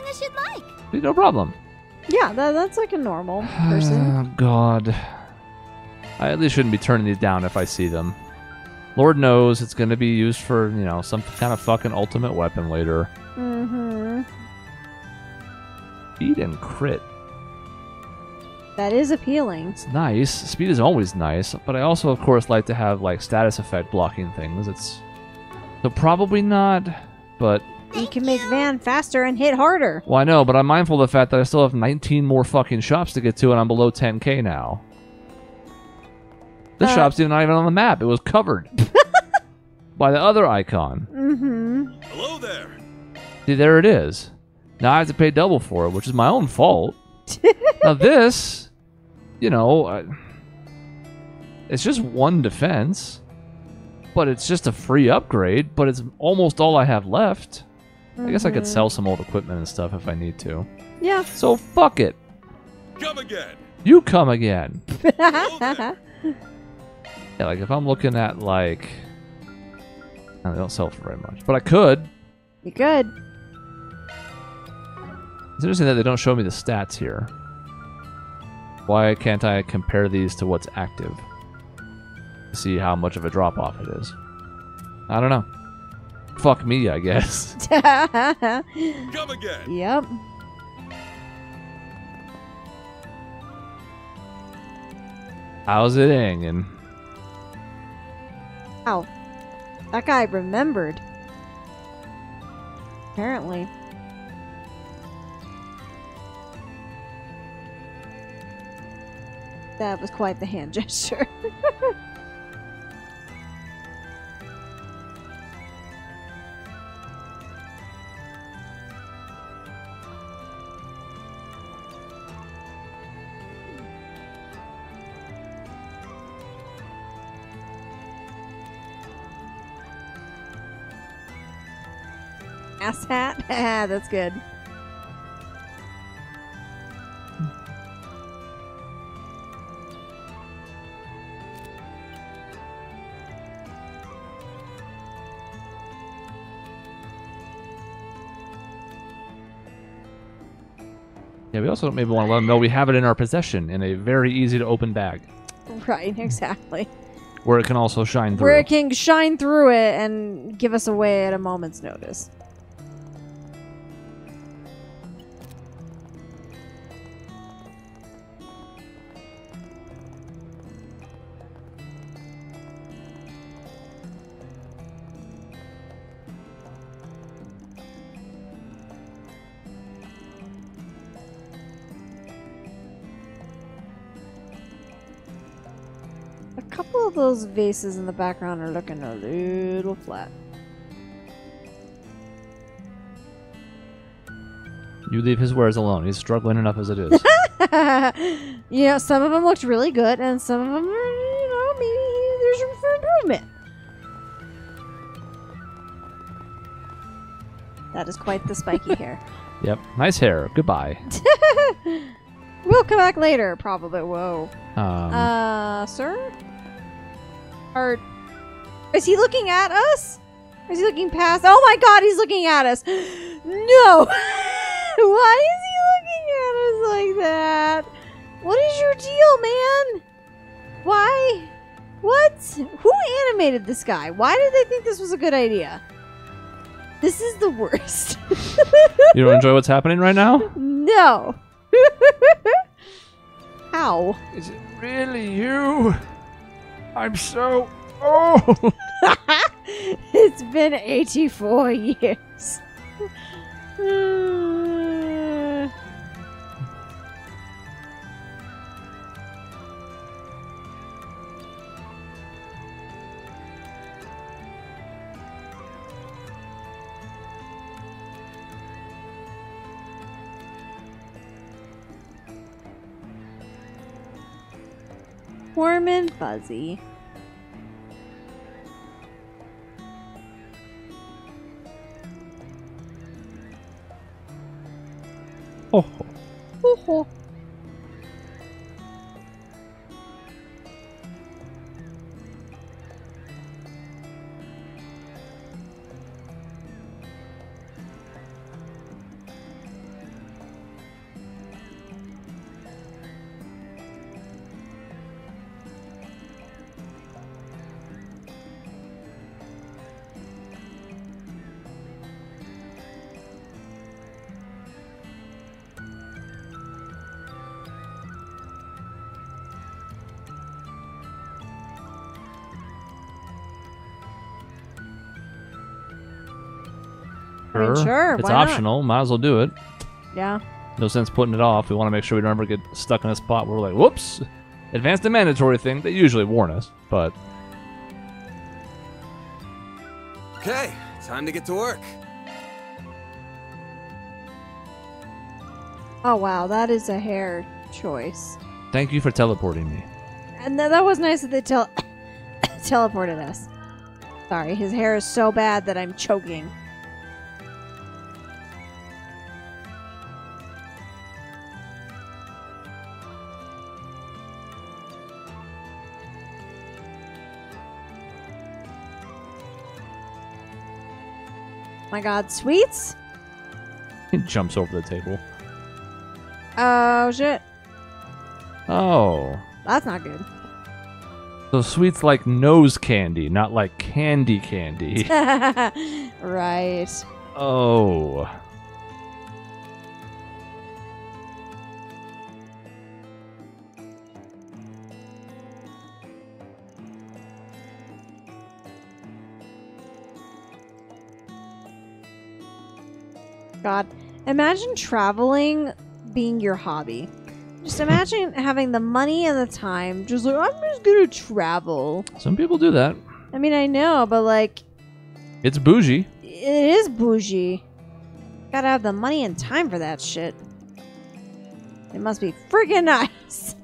long as you'd like. Be no problem. Yeah, that, that's like a normal person. Oh, God. I at least shouldn't be turning these down if I see them. Lord knows it's going to be used for, you know, some kind of fucking ultimate weapon later. mm-hmm. Speed and crit. That is appealing. It's nice. Speed is always nice, but I also, of course, like to have like status effect blocking things. It's so probably not, but you can make Van faster and hit harder. well, I know, but I'm mindful of the fact that I still have 19 more fucking shops to get to, and I'm below 10k now. This Uh. shop's even not even on the map. It was covered by the other icon. Mm-hmm. Hello there. See, there it is. Now I have to pay double for it, which is my own fault. now this, you know, I, it's just one defense, but it's just a free upgrade. But it's almost all I have left. I guess I could mm-hmm. sell some old equipment and stuff if I need to. Yeah. So fuck it. Come again. You come again. Yeah, like if I'm looking at like, I don't sell for very much, but I could. you could. It's interesting that they don't show me the stats here. Why can't I compare these to what's active? To see how much of a drop off it is. I don't know. Fuck me, I guess. Come again. yep. How's it hanging? Ow. That guy remembered. Apparently. That was quite the hand gesture. Ass hat. Ah, that's good. Yeah, we also maybe want to let them know we have it in our possession in a very easy to open bag Right, exactly. where it can also shine through. Where it can shine through it and give us away at a moment's notice. Those vases in the background are looking a little flat. You leave his wares alone. He's struggling enough as it is. you know, some of them looked really good, and some of them, are, you know, maybe there's room for improvement. That is quite the spiky hair. yep. Nice hair. Goodbye. We'll come back later, probably. Whoa. Um, Uh, sir? Or is he looking at us? Or is he looking past? Oh my god, he's looking at us. No. Why is he looking at us like that? What is your deal, man? Why? What? Who animated this guy? Why did they think this was a good idea? This is the worst. you don't enjoy what's happening right now? no. How? Is it really you? I'm so old. it's been 84 years. Warm and fuzzy. Oh, Hoo-hoo. I mean, sure, It's why not? optional. Might as well do it. Yeah. No sense putting it off. We want to make sure we don't ever get stuck in a spot where we're like, whoops. Advanced and mandatory thing. They usually warn us, but Okay, time to get to work. Oh wow, that is a hair choice. thank you for teleporting me. And th- that was nice that they tel- teleported us. Sorry, his hair is so bad that I'm choking. My god, sweets? He jumps over the table. Oh shit. Oh. That's not good. So sweets like nose candy, not like candy candy. right. oh. God, imagine traveling being your hobby. Just imagine having the money and the time. Just like I'm just gonna travel. Some people do that. I mean, I know, but like, It's bougie. it is bougie. Gotta have the money and time for that shit. It must be freaking nice.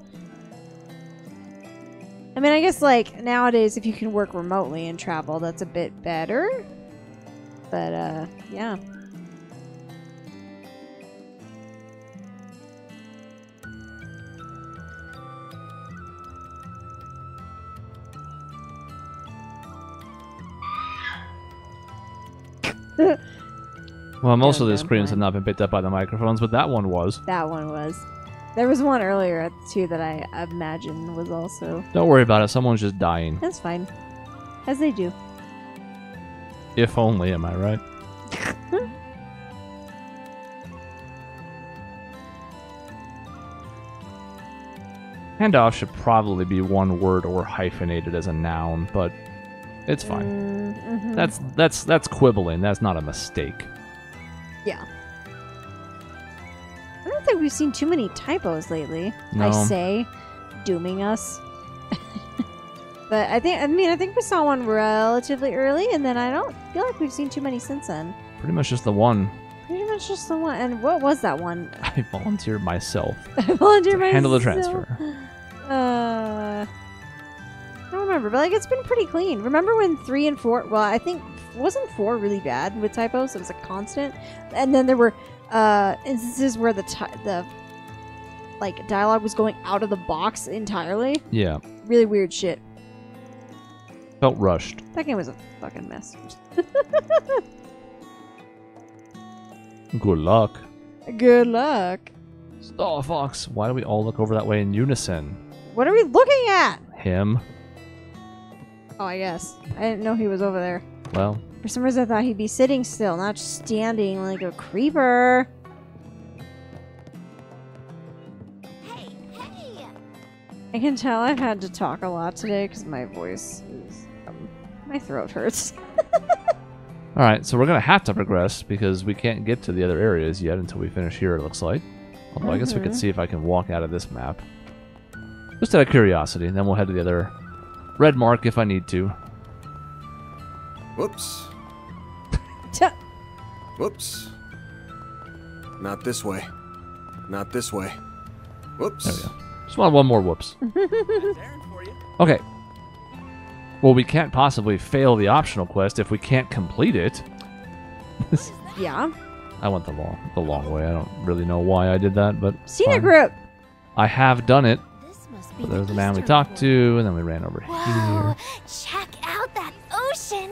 I mean, I guess like nowadays, if you can work remotely and travel, that's a bit better. But uh, yeah. Well, most of the screams have not been picked up by the microphones, but that one was. That one was. There was one earlier too that I imagine was also. Don't worry about it. Someone's just dying. That's fine, as they do. If only, am I right? Handoff should probably be one word or hyphenated as a noun, but it's fine. Mm, mhm. That's that's that's quibbling. That's not a mistake. yeah. I don't think we've seen too many typos lately. I say, dooming us. but I think I mean I think we saw one relatively early, and then I don't feel like we've seen too many since then. Pretty much just the one. Pretty much just the one. And what was that one? I volunteered myself I volunteer to handle the transfer. Uh, remember, but like it's been pretty clean. Remember when three and four? Well, I think wasn't four really bad with typos. It was a constant, and then there were uh instances where the the like dialogue was going out of the box entirely. Yeah, Really weird shit. felt rushed. That game was a fucking mess. Good luck. Good luck. Star Fox. Why do we all look over that way in unison? What are we looking at? Him. Oh, I guess I didn't know he was over there. Well, For some reason, I thought he'd be sitting still, not just standing like a creeper. Hey, hey! I can tell I've had to talk a lot today because my voice is. Um, my throat hurts. all right. So we're gonna have to progress because we can't get to the other areas yet until we finish here. It looks like. Although I guess we could Mhm. see if I can walk out of this map. Just out of curiosity, and then we'll head to the other red mark if I need to. Whoops. Whoops. Not this way. Not this way. Whoops. There we go. Just want one more whoops. Okay. Well, we can't possibly fail the optional quest if we can't complete it. yeah. I went the long, the long way. I don't really know why I did that, but Senior fine. group. I have done it. This must be So there's the the man we talked to, and then we ran over Whoa! here. Check out that ocean!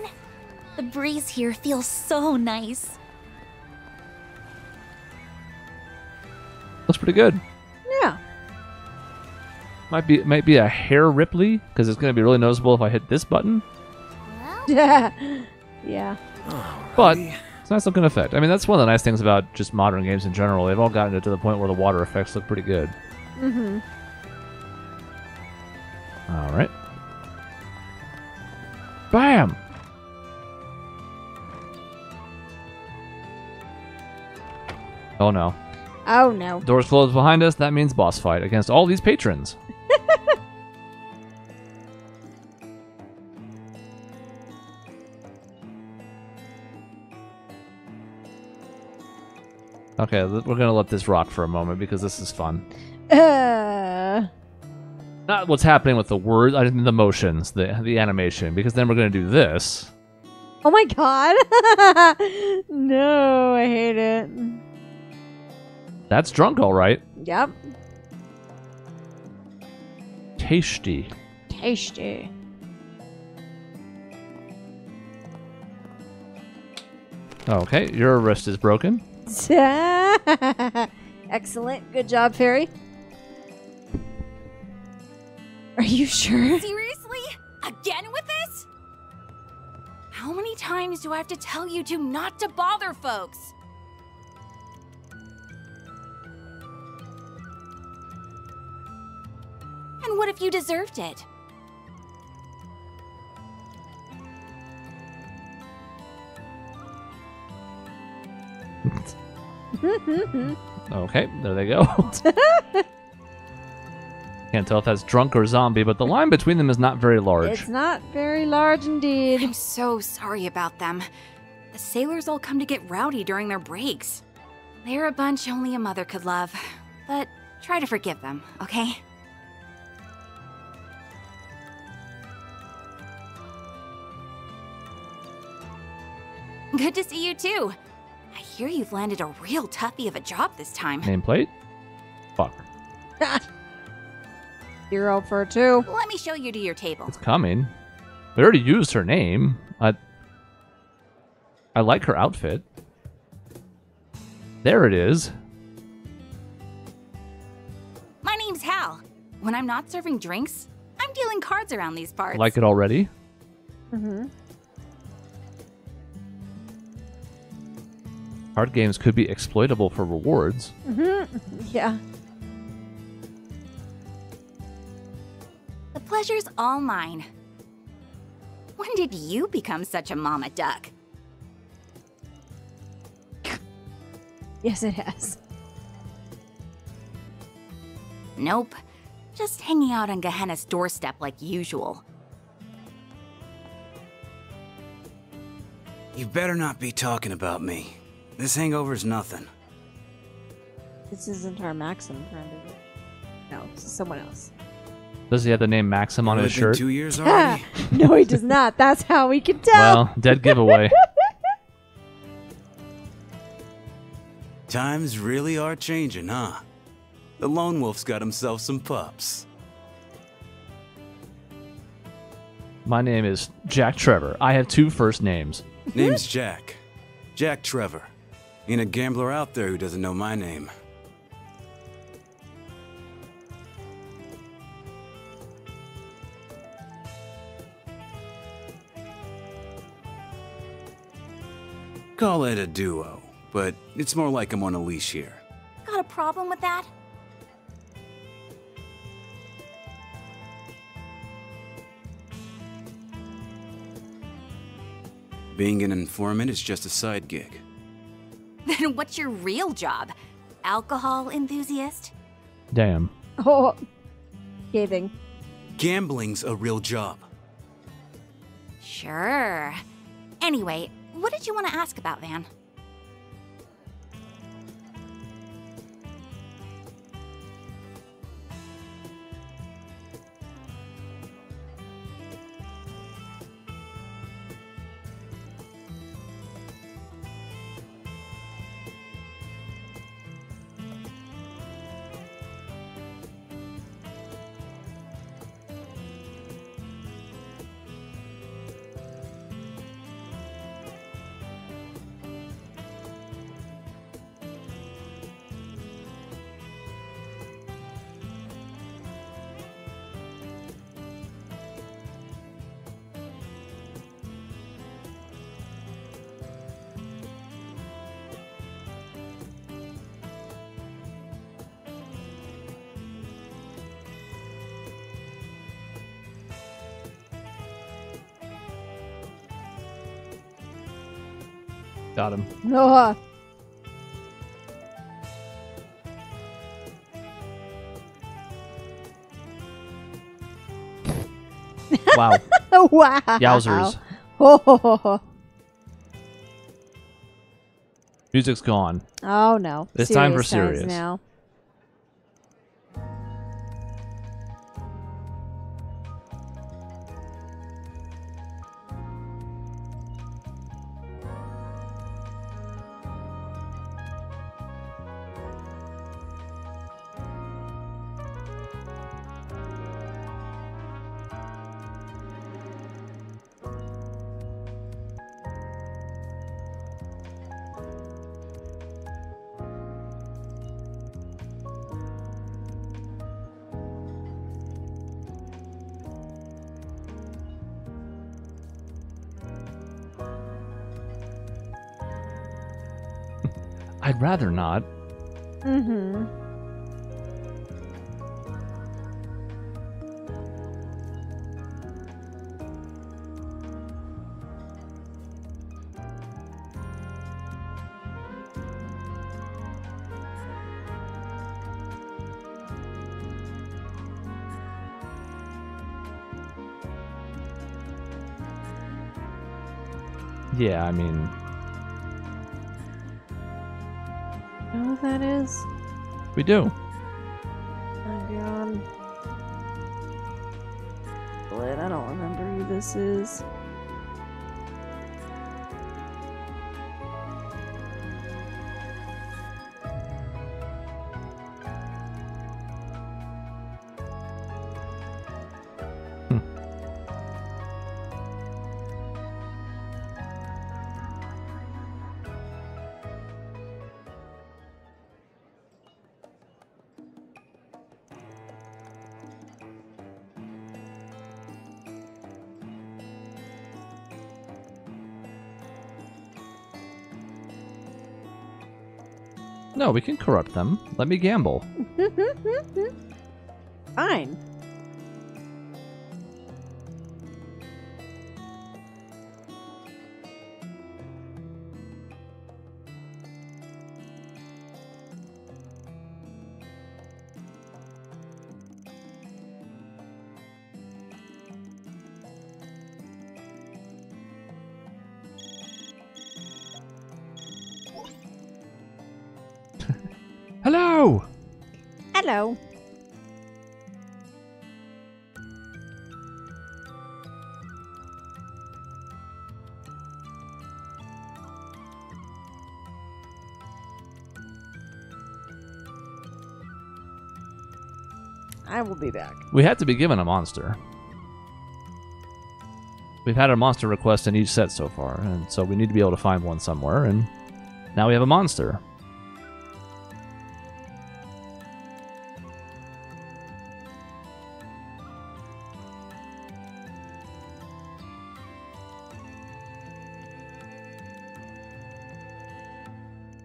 The breeze here feels so nice. Looks pretty good. Yeah. Might be might be a hair Ripley because it's going to be really noticeable if I hit this button. Well, Yeah. yeah. But Alrighty. it's a nice looking effect. I mean, that's one of the nice things about just modern games in general. They've all gotten it to the point where the water effects look pretty good. Mm-hmm. All right. Bam. Oh no. Oh no. Doors closed behind us. That means boss fight against all these patrons. okay, we're gonna let this rock for a moment because this is fun. Uh, Not what's happening with the words, I mean the motions, the the animation, because then we're gonna do this. oh my god. no, I hate it. That's drunk, all right. Yep. Tasty. Tasty. Okay, your wrist is broken. Excellent. Good job, Feri. Are you sure? Seriously? Again with this? How many times do I have to tell you to not to bother folks? And what if you deserved it? Okay, there they go. Can't tell if that's drunk or zombie, but the line between them is not very large. It's not very large indeed. I'm so sorry about them. The sailors all come to get rowdy during their breaks. They're a bunch only a mother could love. But try to forgive them, okay? Good to see you too. I hear you've landed a real toughie of a job this time. Nameplate? Fuck. Zero for two. Let me show you to your table. It's coming. We already used her name. I I like her outfit. There it is. My name's Hal. When I'm not serving drinks, I'm dealing cards around these parts. Like it already. Mm-hmm. Card games could be exploitable for rewards. Mm-hmm. Yeah. Pleasure's all mine. When did you become such a mama duck? Yes, it has. Nope. Just hanging out on Gehenna's doorstep like usual. You better not be talking about me. This hangover's nothing. This isn't our Maxim friend, is it? No, this is someone else. Does he have the name Maxim on his been shirt? Two years already. no, he does not. That's how we can tell. Well, dead giveaway. Times really are changing, huh? The lone wolf's got himself some pups. My name is Jack Trevor. I have two first names. Name's Jack. Jack Trevor. Ain't a gambler out there who doesn't know my name. Call it a duo, but it's more like I'm on a leash here. Got a problem with that? Being an informant is just a side gig. Then what's your real job? Alcohol enthusiast? Damn. Oh, scathing. Gambling's a real job. Sure. Anyway, what did you want to ask about, Van? Got him. Noah. Wow. wow. Yowzers. Oh. Music's gone. Oh no. It's serious time for serious. Now. I'd rather not. Mm-hmm. Yeah, I mean, that is? we do. Oh god. But I don't remember who this is. No, we can corrupt them. Let me gamble. Fine. Hello. I will be back. We had to be given a monster. We've had a monster request in each set so far, and so we need to be able to find one somewhere, and now we have a monster.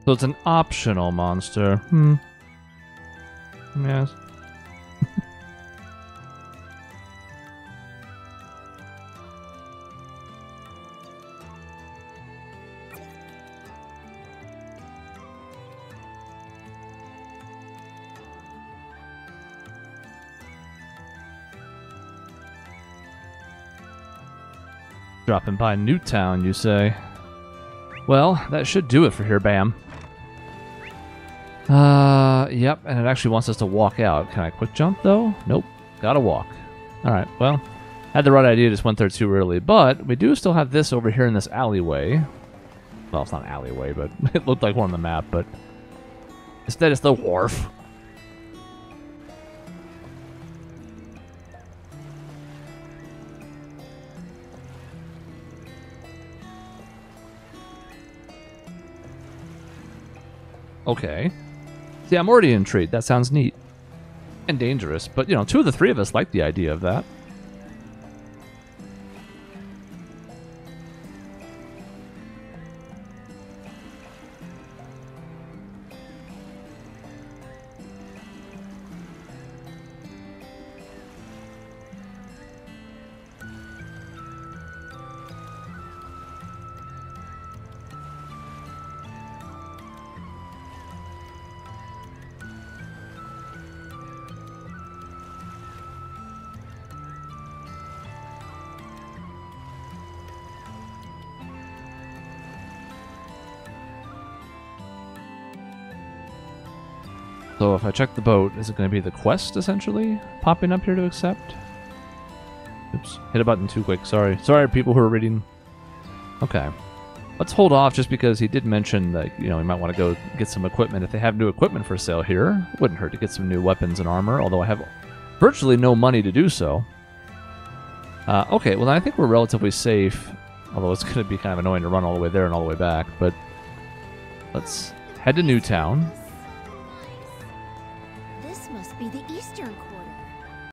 So it's an optional monster. Hmm. Yes. Dropping by Newtown, you say? Well, that should do it for here, Bam. Uh, yep, and it actually wants us to walk out. Can I quick jump, though? Nope. Gotta walk. Alright, well, had the right idea, just went there too early. But we do still have this over here in this alleyway. Well, it's not an alleyway, but it looked like one on the map, but instead it's the wharf. Okay. See, I'm already intrigued. That sounds neat. And dangerous, but you know, two of the three of us like the idea of that. So if I check the boat, is it going to be the quest essentially popping up here to accept? Oops, hit a button too quick. Sorry, sorry, people who are reading. Okay, let's hold off just because he did mention that you know we might want to go get some equipment. If they have new equipment for sale here, wouldn't hurt to get some new weapons and armor. Although I have virtually no money to do so. Uh, okay, well I think we're relatively safe. Although it's going to be kind of annoying to run all the way there and all the way back. But let's head to Newtown.